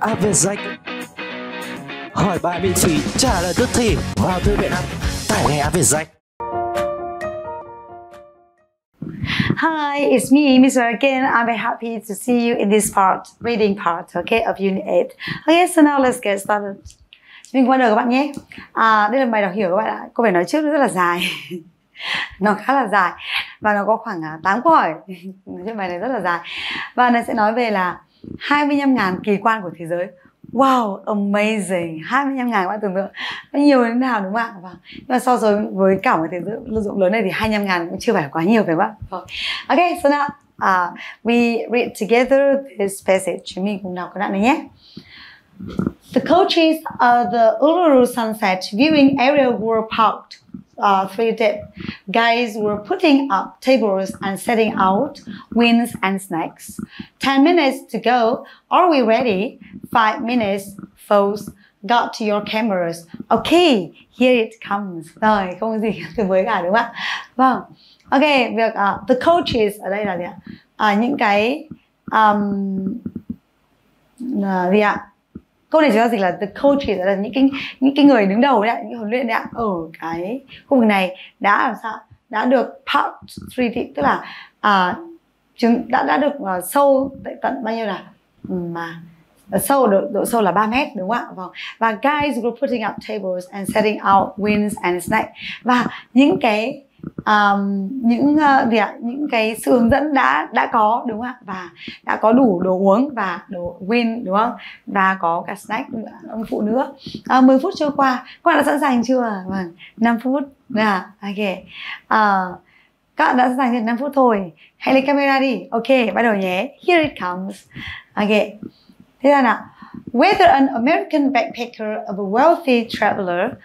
áp về danh hỏi bài miễn phí trả lời tức thì vào thư viện app tải ngay áp về danh Hi, it's me, Miss again. I'm very happy to see you in this part, reading part, okay, of Unit 8. Okay, so now let's get started. Mình qua đời các bạn nhé. À, đây là bài đọc hiểu các bạn ạ. Cô phải nói trước rất là dài. nó khá là dài và nó có khoảng à, 8 câu hỏi. Cái bài này rất là dài. Và nó sẽ nói về là 25.000 kỳ quan của thế giới. Wow, amazing. 25 ngàn các bạn tưởng tượng. Nó nhiều đến nào đúng không ạ? Vâng. Nhưng mà so với với cả một thế giới lưu dụng lớn này thì 25 ngàn cũng chưa phải quá nhiều phải không ạ. Vâng. Ok, so now uh, we read together this passage. Chúng mình cùng đọc cái đoạn này nhé. The coaches of the Uluru Sunset viewing area were parked uh, three dip, Guys were putting up tables and setting out wings and snacks. Ten minutes to go. Are we ready? Five minutes. Folks, got to your cameras. Okay, here it comes. Rồi, không có gì từ mới cả đúng không ạ? Vâng. Ok, việc uh, the coaches ở đây là gì ạ? À, những cái um, là gì ạ? Câu này chúng ta dịch là the coaches là những cái những cái người đứng đầu đấy những huấn luyện đấy ở cái khu vực này đã làm sao đã được part treaty tức là à, chúng đã đã được uh, sâu tận bao nhiêu là ừ, mà à, sâu độ, độ sâu là 3 mét đúng không ạ? Vâng. và guys were putting up tables and setting out wings and snacks. Và những cái um, những uh, gì ạ? Những cái sự hướng dẫn đã đã có đúng không ạ? Và đã có đủ đồ uống và đồ win đúng không? Và có cả snack ờ, ông phụ nữa uh, 10 phút trôi qua. Các bạn đã sẵn sàng chưa? Vâng 5 phút. À ok. Uh, các bạn đã sẵn sàng chưa? 5 phút thôi. Hãy lấy camera đi. Ok bắt đầu nhé. Here it comes. Ok. Thế là nào? Whether an American backpacker of a wealthy traveler,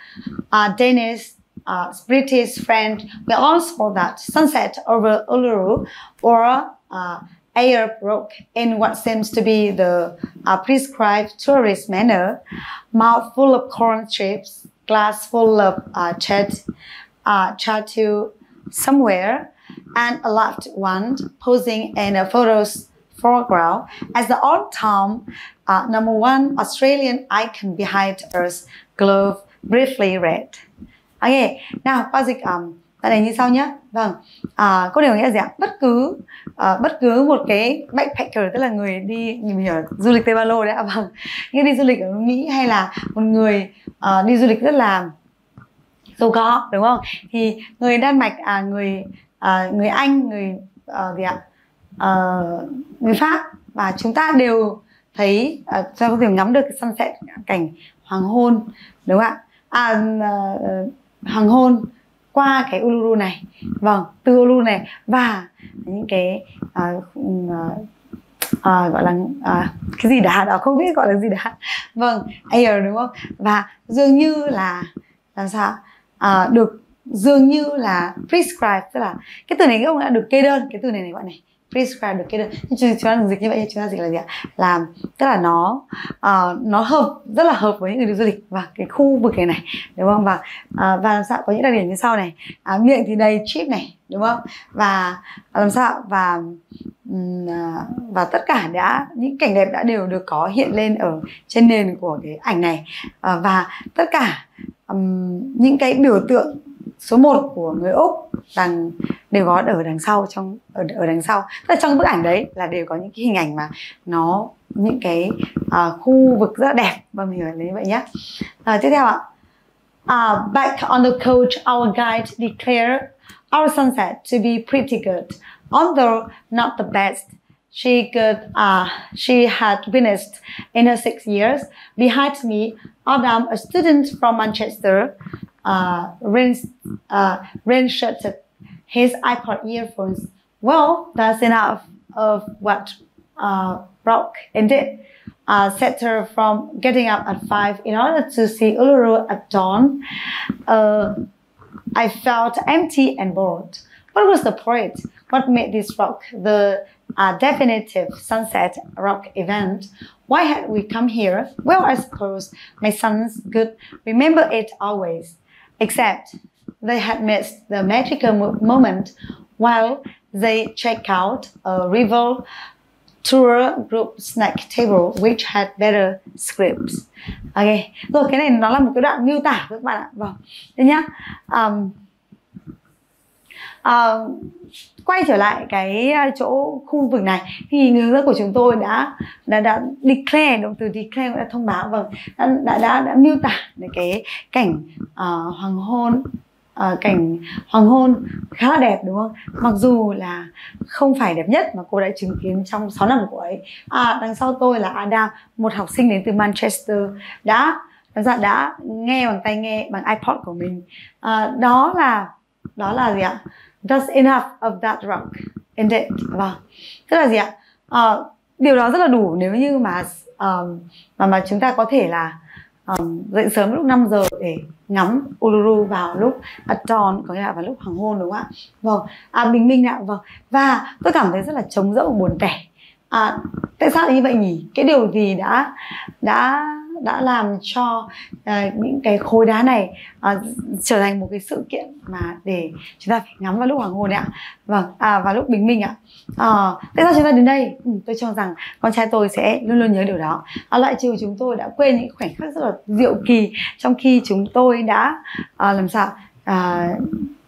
uh, Dennis uh, British friend we also for that sunset over Uluru or uh, air broke in what seems to be the uh, prescribed tourist manner, mouth full of corn chips, glass full of uh, chat, uh, chatu somewhere, and a loved one posing in a photo's foreground as the all-time uh, number one Australian icon behind us glove briefly read. Ok, nào qua dịch um, tại này như sau nhé. Vâng, à, câu điều nghĩa là gì ạ? Bất cứ uh, bất cứ một cái backpacker tức là người đi nhìn hiểu du lịch Tây Ba Lô đấy ạ. À, vâng, như đi du lịch ở Mỹ hay là một người uh, đi du lịch rất là giàu có đúng không? Thì người Đan Mạch, à, người uh, người Anh, người uh, gì ạ? Uh, người Pháp và chúng ta đều thấy uh, có thể ngắm được sunset cảnh hoàng hôn đúng không ạ? À, uh, hoàng hôn qua cái Uluru này. Vâng từ Uluru này và những cái uh, uh, uh, gọi là uh, cái gì đá đó không biết gọi là gì đá. Vâng air đúng không? Và dường như là làm sao? Uh, được dường như là prescribe tức là cái từ này các ông đã được kê đơn cái từ này này gọi này prescribe được cái được chúng, chúng ta đừng dịch như vậy chúng ta dịch là gì ạ? Làm tức là nó uh, nó hợp rất là hợp với những người đi du lịch. Và cái khu vực này này đúng không? Và uh, và làm sao có những đặc điểm như sau này. À, miệng thì đầy chip này đúng không? Và à, làm sao? Và à, và tất cả đã những cảnh đẹp đã đều được có hiện lên ở trên nền của cái ảnh này. Ờ, và tất cả um, những cái biểu tượng số 1 của người úc đằng đều có ở đằng sau trong ở ở đằng sau. Tức là trong bức ảnh đấy là đều có những cái hình ảnh mà nó những cái uh, khu vực rất là đẹp. Và mình hiểu lấy vậy nhé uh, à, tiếp theo ạ. Uh, back on the coach our guide declared our sunset to be pretty good. Although not the best she could uh, she had witnessed in her six years. Behind me Adam a student from Manchester uh, rinse, uh, his iPod earphones. Well, that's enough of what uh, Brock did. Uh, set her from getting up at 5 in order to see Uluru at dawn. Uh, I felt empty and bored. What was the point? What made this rock the uh, definitive sunset rock event? Why had we come here? Well, I suppose my sons could remember it always except they had missed the magical moment while they checked out a rival tour group snack table which had better scripts. Ok, rồi cái này nó là một cái đoạn miêu tả các bạn ạ. Vâng, thế nhá. Um, à, quay trở lại cái ờ, chỗ khu vực này thì người hướng dẫn của chúng tôi đã đã đã declare động từ declare đã thông báo vâng đã đã đã, đã miêu tả về cái cảnh uh, hoàng hôn uh, cảnh hoàng hôn khá là đẹp đúng không? Mặc dù là không phải đẹp nhất mà cô đã chứng kiến trong 6 năm của ấy. À đằng sau tôi là Adam một học sinh đến từ Manchester đã ra đã nghe bằng tay nghe bằng iPod của mình. À, đó là đó là gì ạ? Just enough of that rock. In it vâng. Tức là gì ạ? À, điều đó rất là đủ nếu như mà um, mà mà chúng ta có thể là um, dậy sớm lúc 5 giờ để ngắm Uluru vào lúc at dawn có nghĩa là vào lúc hoàng hôn đúng không ạ? Vâng. À, bình minh ạ vâng. Và tôi cảm thấy rất là trống rỗng buồn tẻ. À, tại sao như vậy nhỉ? Cái điều gì đã đã đã làm cho uh, những cái khối đá này uh, trở thành một cái sự kiện mà để chúng ta phải ngắm vào lúc hoàng hôn ạ. Vâng à, vào lúc bình minh ạ. Ờ, à, tại sao chúng ta đến đây? Ừ, tôi cho rằng con trai tôi sẽ luôn luôn nhớ điều đó. Uh, loại trừ chúng tôi đã quên những khoảnh khắc rất là diệu kỳ trong khi chúng tôi đã uh, làm sao uh,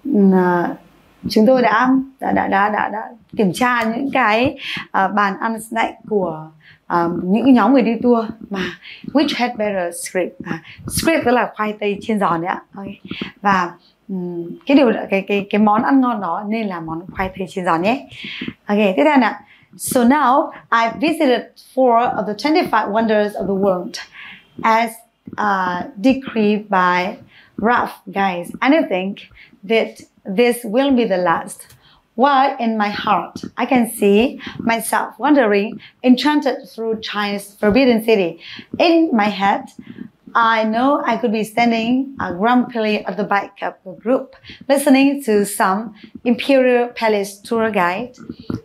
uh, chúng tôi đã đã đã đã đã, đã kiểm tra những cái uh, bàn ăn snack của um, những nhóm người đi tour mà which had better script à, script tức là khoai tây chiên giòn đấy ạ okay. và um, cái điều cái cái cái món ăn ngon đó nên là món khoai tây chiên giòn nhé ok tiếp theo nào So now i visited four of the 25 wonders of the world as uh, decreed by Ralph guys. And I think that this will be the last. While in my heart, I can see myself wandering, enchanted through China's forbidden city. In my head, I know I could be standing grumpily at the back of the group, listening to some Imperial Palace tour guide.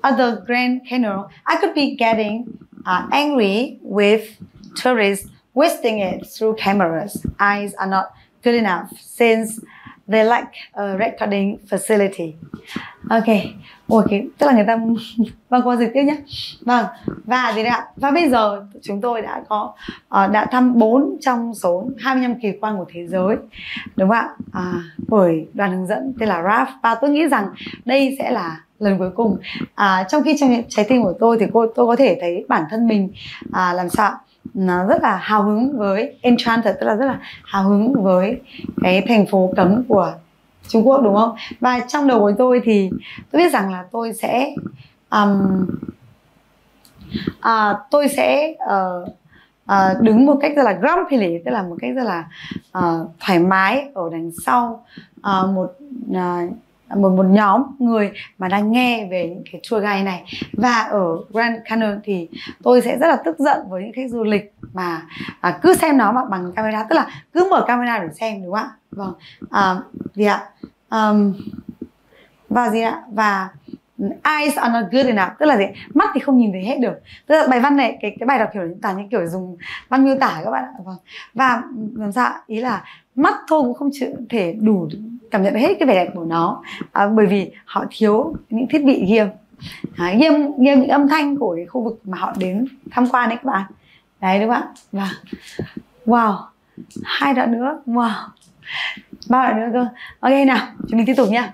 At the Grand Canal, I could be getting uh, angry with tourists wasting it through cameras. Eyes are not good enough since they lack a recording facility. Ok, ôi cái tức là người ta vâng qua dịch tiếp nhé. Vâng và thì đã? Và bây giờ chúng tôi đã có uh, đã thăm 4 trong số 25 kỳ quan của thế giới, đúng không ạ? À, bởi đoàn hướng dẫn tên là Raf và tôi nghĩ rằng đây sẽ là lần cuối cùng. À, trong khi trong trái tim của tôi thì cô tôi có thể thấy bản thân mình à, làm sao nó rất là hào hứng với Enchanted tức là rất là hào hứng với cái thành phố cấm của Trung Quốc đúng không? Và trong đầu của tôi thì tôi biết rằng là tôi sẽ um, uh, tôi sẽ uh, uh, đứng một cách rất là grumpy tức là một cách rất là uh, thoải mái ở đằng sau uh, một uh, một một nhóm người mà đang nghe về những cái tour guide này. Và ở Grand Canyon thì tôi sẽ rất là tức giận với những khách du lịch mà à, cứ xem nó mà bằng camera tức là cứ mở camera để xem đúng không ạ? Vâng à, gì ạ? Um, và gì ạ? Và eyes are not good enough tức là gì mắt thì không nhìn thấy hết được. Tức là bài văn này cái cái bài đọc kiểu toàn những kiểu dùng văn miêu tả các bạn ạ. Vâng và làm sao ý là mắt thôi cũng không chịu thể đủ cảm nhận hết cái vẻ đẹp của nó. À, bởi vì họ thiếu những thiết bị ghi âm à, ghi âm ghi âm những âm thanh của cái khu vực mà họ đến tham quan đấy các bạn. Đấy đúng không ạ? Và wow hai đoạn nữa. Wow ba đoạn nữa cơ. Ok nào chúng mình tiếp tục nha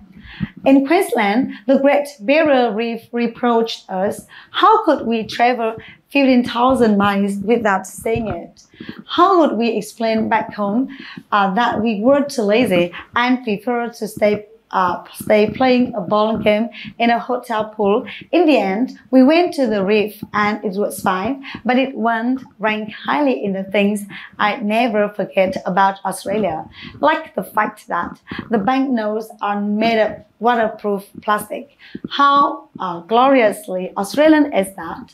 In Queensland, the Great Barrier Reef reproached us. How could we travel 15,000 miles without seeing it? How would we explain back home uh, that we were too lazy and prefer to stay uh, stay playing a ball game in a hotel pool. In the end, we went to the reef and it was fine, but it won't rank highly in the things I never forget about Australia, like the fact that the banknotes are made of waterproof plastic. How uh, gloriously Australian is that?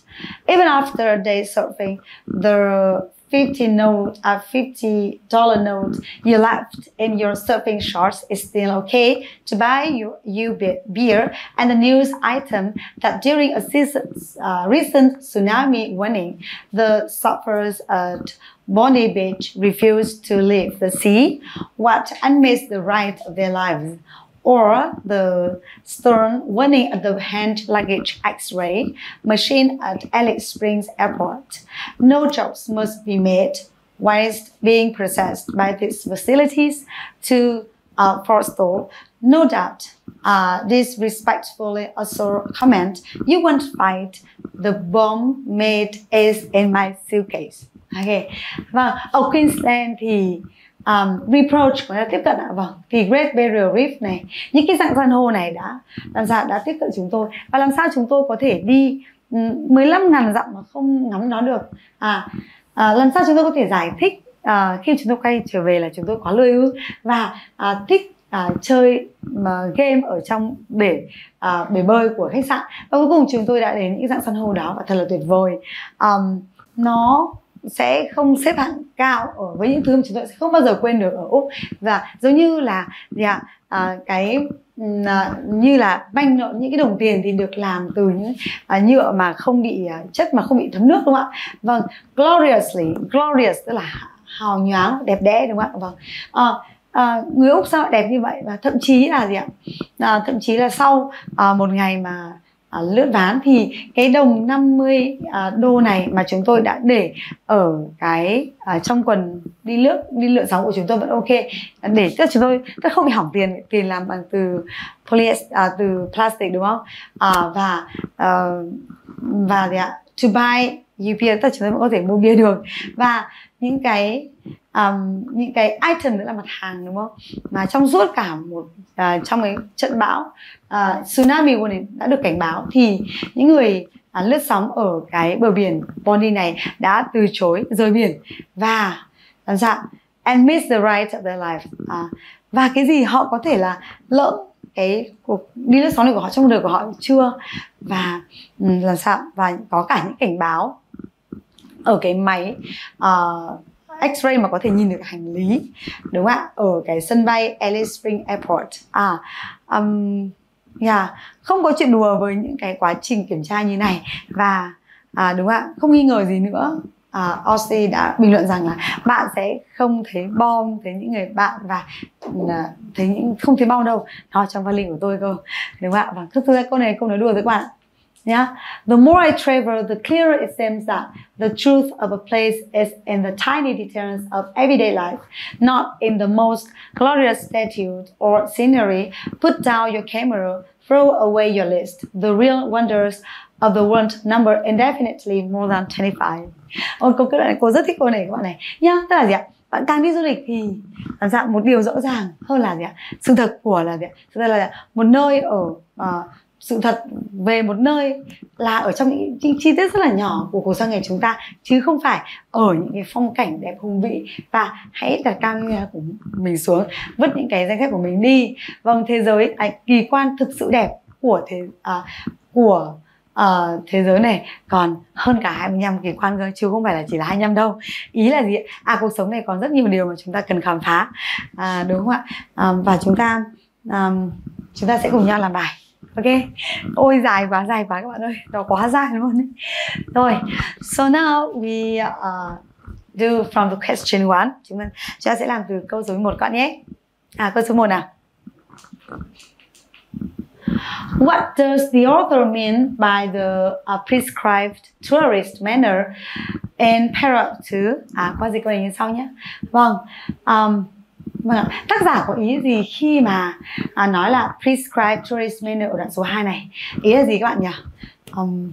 Even after a day surfing, the 50 note, a $50 note you left in your surfing shorts is still okay to buy you, you beer and a news item that during a season, uh, recent tsunami warning, the surfers at Bondi Beach refused to leave the sea, what and miss the ride of their lives. Or the stern warning at the hand luggage X-ray machine at Alex Springs Airport. No jobs must be made whilst being processed by these facilities to uh, forestall. No doubt, uh, this respectfully also comment, you won't find the bomb made is in my suitcase. Okay. Vâng, ở Queensland thì um, reproach gọi là tiếp cận ạ. Vâng thì Great Barrier Reef này những cái dạng san hô này đã làm sao đã tiếp cận chúng tôi. Và làm sao chúng tôi có thể đi 15 ngàn dặm mà không ngắm nó được. À, à làm sao chúng tôi có thể giải thích à, khi chúng tôi quay trở về là chúng tôi quá lười ư? Và à, thích à, chơi mà game ở trong bể à, bể bơi của khách sạn. Và cuối cùng chúng tôi đã đến những dạng san hô đó và thật là tuyệt vời. Um, nó sẽ không xếp hạng cao ở với những thứ mà chúng tôi sẽ không bao giờ quên được ở úc. Và giống như là gì ạ à, cái à, như là banh những cái đồng tiền thì được làm từ những à, nhựa mà không bị à, chất mà không bị thấm nước đúng không ạ? Vâng gloriously glorious tức là hào nhoáng đẹp đẽ đúng không ạ? Vâng. À, à, người úc sao đẹp như vậy? Và thậm chí là gì ạ? À, thậm chí là sau à, một ngày mà à, lướt ván thì cái đồng 50 à, đô này mà chúng tôi đã để ở cái à, trong quần đi lướt đi lượn sóng của chúng tôi vẫn ok. Để tức chúng tôi tất không bị hỏng tiền tiền làm bằng từ polyester à, từ plastic đúng không? À, và à, và gì ạ? To buy UPS tức chúng tôi vẫn có thể mua bia được. Và những cái um, những cái item nữa là mặt hàng đúng không? Mà trong suốt cả một uh, trong cái trận bão uh, tsunami này đã được cảnh báo thì những người uh, lướt sóng ở cái bờ biển Bondi này đã từ chối rời biển. Và làm sao and miss the right of their life. Uh, và cái gì họ có thể là lỡ cái cuộc đi lướt sóng này của họ trong đời của họ chưa? Và um, làm sao? Và có cả những cảnh báo ở cái máy uh, X-ray mà có thể nhìn được hành lý đúng không ạ? Ở cái sân bay Alice Spring Airport. À um, yeah. không có chuyện đùa với những cái quá trình kiểm tra như này. Và à, đúng không ạ? Không nghi ngờ gì nữa. À, Aussie đã bình luận rằng là bạn sẽ không thấy bom thấy những người bạn và à, thấy những không thấy bom đâu. Nó trong vali của tôi cơ đúng không ạ? Và thực ra câu này câu nói đùa với các bạn Yeah. The more I travel, the clearer it seems that the truth of a place is in the tiny details of everyday life, not in the most glorious statue or scenery. Put down your camera, throw away your list. The real wonders of the world number indefinitely more than 25. Ôi câu kết này cô rất thích câu này các bạn này nhá. Tức là gì ạ? Bạn càng đi du lịch thì làm sao một điều rõ ràng hơn là gì ạ? Sự thật của là gì ạ? Thực ra là một nơi ở uh, sự thật về một nơi là ở trong những, những chi tiết rất là nhỏ của cuộc sống ngày chúng ta chứ không phải ở những cái phong cảnh đẹp hùng vĩ và hãy đặt camera của mình xuống vứt những cái danh sách của mình đi. Vâng thế giới à, kỳ quan thực sự đẹp của thế à, của uh, thế giới này còn hơn cả 25 kỳ quan cơ chứ không phải là chỉ là 25 đâu. Ý là gì à cuộc sống này còn rất nhiều điều mà chúng ta cần khám phá. À, đúng không ạ? À, và chúng ta um, chúng ta sẽ cùng nhau làm bài ok ôi dài quá dài quá các bạn ơi nó quá dài luôn ấy. rồi so now we uh, do from the question one chúng ta chúng ta sẽ làm từ câu số 1 các bạn nhé à câu số 1 nào What does the author mean by the uh, prescribed tourist manner in parallel to? À, qua dịch câu này như sau nhé. Vâng, um, Vâng ạ. Tác giả có ý gì khi mà à, nói là prescribed tourist menu ở đoạn số 2 này? Ý là gì các bạn nhỉ? Um,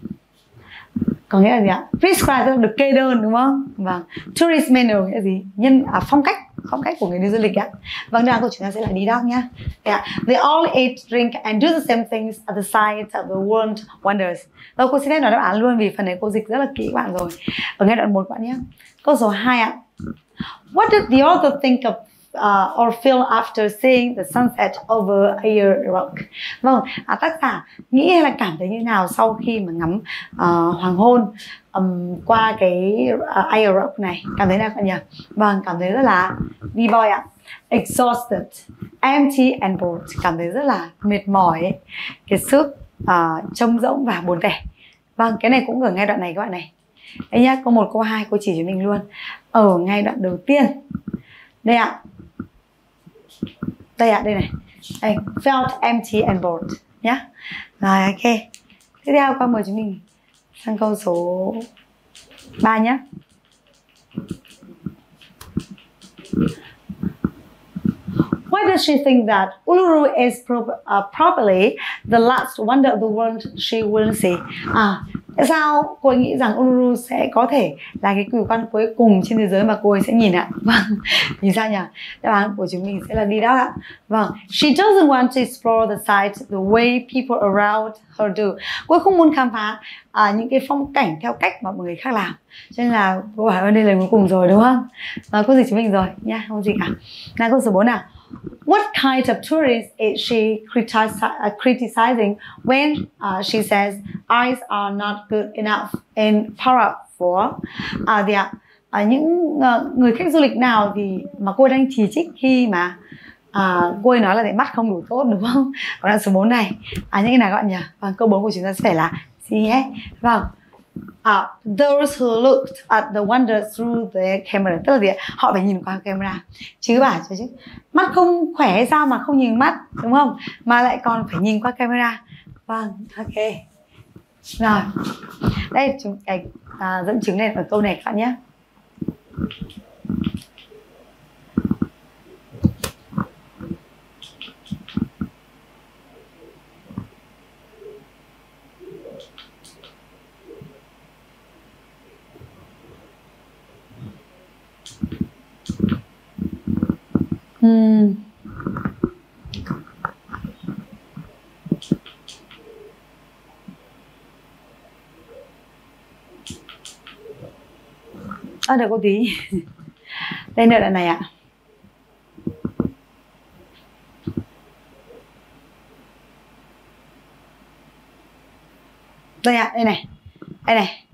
có nghĩa là gì ạ? Prescribe tức là được kê đơn đúng không? Vâng. Tourist menu nghĩa là gì? Nhân à, phong cách phong cách của người đi du lịch ạ. Vâng, đoạn của chúng ta sẽ là đi đâu nhá. Yeah. They all eat, drink and do the same things at the sites of the world wonders. Rồi cô xin phép nói đáp án luôn vì phần này cô dịch rất là kỹ các bạn rồi. Ở ngay đoạn 1 các bạn nhé. Câu số 2 ạ. What did the author think of uh, or feel after seeing the sunset over Ayer Rock. Vâng, à, tác giả nghĩ hay là cảm thấy như nào sau khi mà ngắm uh, hoàng hôn um, qua cái uh, Ayer Rock này? Cảm thấy nào các nhỉ? Vâng, cảm thấy rất là đi boy ạ. Exhausted, empty and bored. Cảm thấy rất là mệt mỏi, cái sức uh, trông rỗng và buồn tẻ. Vâng, cái này cũng ở ngay đoạn này các bạn này. Đây nhá, câu 1, câu 2 cô chỉ cho mình luôn. Ở ngay đoạn đầu tiên. Đây ạ, đây ạ à, đây này. Đây, felt empty and bored nhá. Rồi ok. Tiếp theo con mời chúng mình sang câu số 3 nhé Why does she think that Uluru is pro- uh, probably the last wonder of the world she will see? À, tại sao cô ấy nghĩ rằng Uluru sẽ có thể là cái kỳ quan cuối cùng trên thế giới mà cô ấy sẽ nhìn ạ? Vâng, vì sao nhỉ? Đáp án của chúng mình sẽ là đi đó ạ. Vâng, she doesn't want to explore the site the way people around her do. Cô ấy không muốn khám phá à, những cái phong cảnh theo cách mà mọi người khác làm. Cho nên là cô bảo ơn đây là cuối cùng rồi đúng không? À, cô dịch chúng mình rồi nha, không gì cả. Nào câu số 4 nào. What kind of tourist is she uh, criticizing when uh, she says eyes are not good enough in Para for uh, the, uh, à, những uh, người khách du lịch nào thì mà cô đang chỉ trích khi mà à, cô ấy nói là để mắt không đủ tốt đúng không? Còn là số 4 này à, những cái nào các bạn nhỉ? Vâng, câu 4 của chúng ta sẽ phải là gì nhé? Vâng, uh, those who looked at the wonder through the camera tức là gì ạ? họ phải nhìn qua camera. Chứ bảo cho chứ mắt không khỏe hay sao mà không nhìn mắt đúng không? Mà lại còn phải nhìn qua camera. Vâng ok. Rồi. Đây chúng cái à, dẫn chứng này ở câu này các bạn nhé. Hmm. À, đợi cô tí. Đây nữa là này ạ. Đây ạ, đây này. Đây này.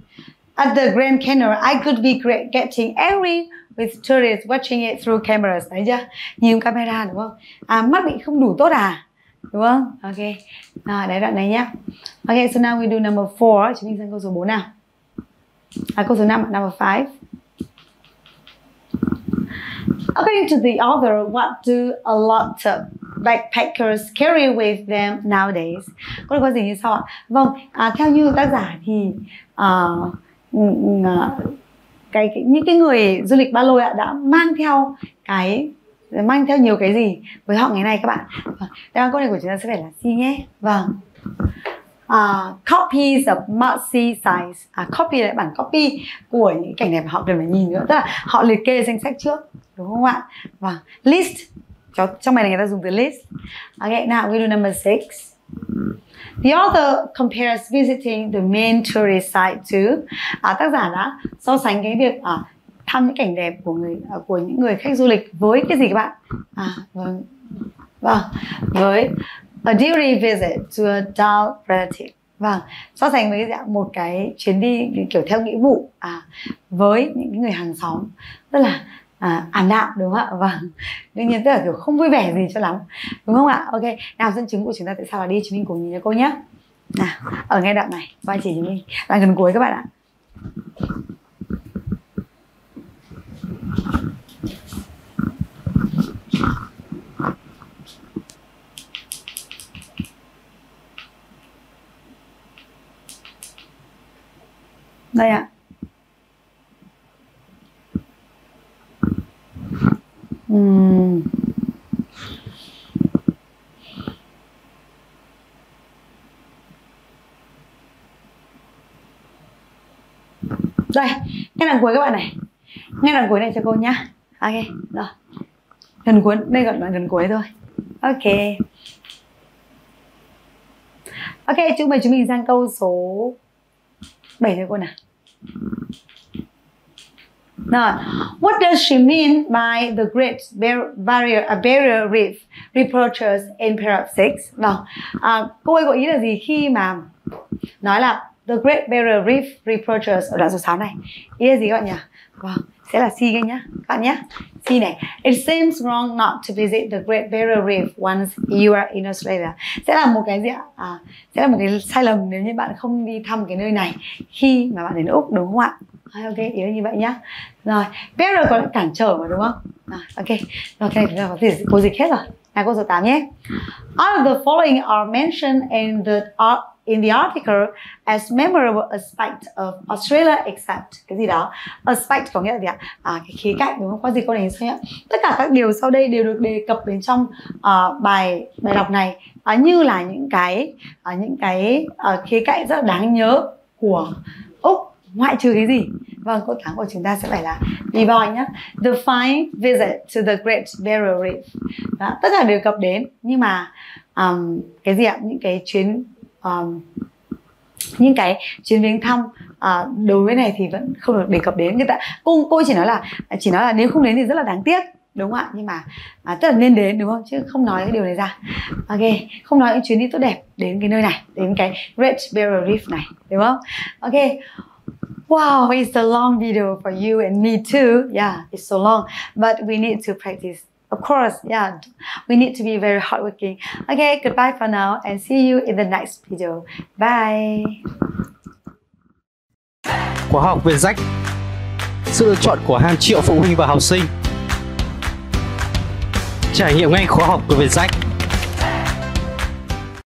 At the Grand Canyon, I could be getting angry with tourists watching it through cameras. Đấy chưa? Nhìn camera đúng không? À, mắt bị không đủ tốt à? Đúng không? Ok. à, đấy đoạn này nhá. Ok, so now we do number 4. Chúng mình sang câu số 4 nào. À, câu số 5, number 5. According to the author, what do a lot of backpackers carry with them nowadays? Có được có gì như sau ạ? Vâng, à, theo như tác giả thì uh, cái, cái những cái người du lịch ba lôi ạ đã mang theo cái mang theo nhiều cái gì với họ ngày nay các bạn? Vâng, đáp án câu này của chúng ta sẽ phải là C nhé. Vâng. À, uh, copies of must size. à, copy lại bản copy của những cảnh đẹp mà họ cần phải nhìn nữa. Tức là họ liệt kê danh sách trước đúng không ạ? Vâng list. Trong bài này người ta dùng từ list. À, okay now we do number six. The author compares visiting the main tourist site to à, tác giả đã so sánh cái việc à, thăm những cảnh đẹp của người à, của những người khách du lịch với cái gì các bạn? À, vâng, vâng, với a duty visit to a dull relative. Vâng, so sánh với một cái chuyến đi kiểu theo nghĩa vụ à, với những người hàng xóm. Rất là à, à ảm đạm đúng không ạ? Vâng. Đương nhiên tức là kiểu không vui vẻ gì cho lắm. Đúng không ạ? Ok nào dẫn chứng của chúng ta tại sao là đi chúng mình cùng nhìn cho cô nhé nào ở ngay đoạn này. Vai chỉ chúng mình đoạn gần cuối các bạn ạ. Đây ạ Uhm. Đây, ngay đằng cuối các bạn này. Ngay đằng cuối này cho cô nhá. Ok, rồi. Gần cuối, đây gọi là gần cuối thôi. Ok. Ok, chúng mình chúng mình sang câu số 7 cho cô nào. Now, what does she mean by the Great Barrier, a Barrier Reef reproaches in paragraph 6? Nào, vâng. à, cô ấy có ý là gì khi mà nói là the Great Barrier Reef reproaches ở đoạn số 6 này? Ý là gì các bạn nhỉ? Vâng, sẽ là C cái nhá, các bạn nhé. C này, it seems wrong not to visit the Great Barrier Reef once you are in Australia. Sẽ là một cái gì ạ? À, sẽ là một cái sai lầm nếu như bạn không đi thăm cái nơi này khi mà bạn đến Úc đúng không ạ? ok ý là như vậy nhá rồi barrier có cản trở mà đúng không à, ok rồi cái này chúng ta có gì? cô dịch hết rồi Nhà câu số 8 nhé. All of the following are mentioned in the in the article as memorable aspect of Australia except cái gì đó? Aspect có nghĩa là gì ạ? À, cái khía cạnh đúng không? Có gì có đến sao nhé tất cả các điều sau đây đều được đề cập đến trong uh, bài bài đọc này. Uh, như là những cái uh, những cái uh, khía cạnh rất là đáng nhớ của úc ngoại trừ cái gì? Vâng câu tháng của chúng ta sẽ phải là đi voi nhé the fine visit to the Great Barrier Reef. Đó, tất cả đều cập đến nhưng mà um, cái gì ạ? Những cái chuyến um, những cái chuyến viếng thăm à, đối với này thì vẫn không được đề cập đến. Người ta cô cô chỉ nói là chỉ nói là nếu không đến thì rất là đáng tiếc đúng không ạ? Nhưng mà à, tức là nên đến đúng không? Chứ không nói cái điều này ra. Ok không nói những chuyến đi tốt đẹp đến cái nơi này đến cái Great Barrier Reef này đúng không? Ok. Wow, it's a long video for you and me too. Yeah, it's so long, but we need to practice. Of course, yeah, we need to be very hardworking. Okay, goodbye for now and see you in the next video. Bye. Khóa học về rách Sự lựa chọn của hàng triệu phụ huynh và học sinh Trải nghiệm ngay khóa học của Việt Rách